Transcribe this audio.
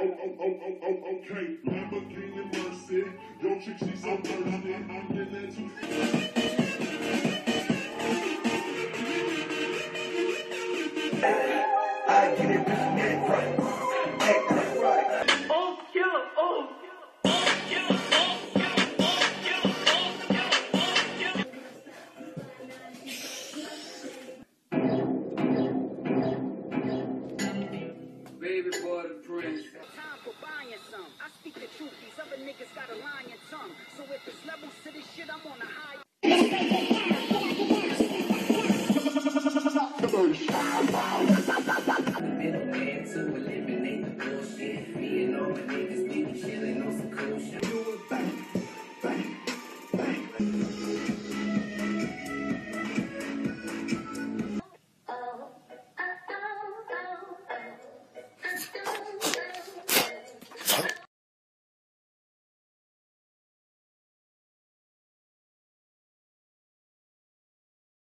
oh, oh, oh, oh, oh, okay. Lamborghini Mercy. Yo, chick, she's so thirsty. I'm in that. I get it, right. Oh. Oh. Baby boy, the prince. Truth, these other niggas got a lying tongue. So if it's levels to this shit, I'm on a high. Middleman to a